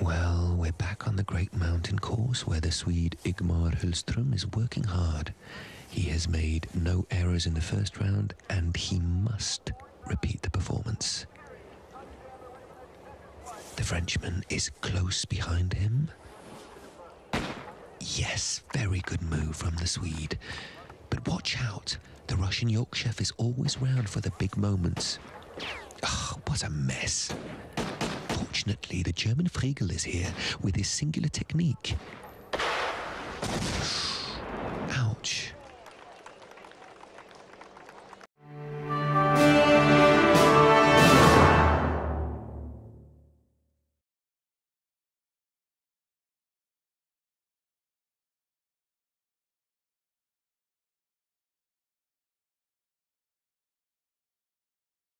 Well, we're back on the great mountain course where the Swede Igmar Hulstrom is working hard. He has made no errors in the first round and he must repeat the performance. The Frenchman is close behind him. Yes, very good move from the Swede. But watch out, the Russian York chef is always round for the big moments. Oh, what a mess. Fortunately, the German Friegel is here with his singular technique.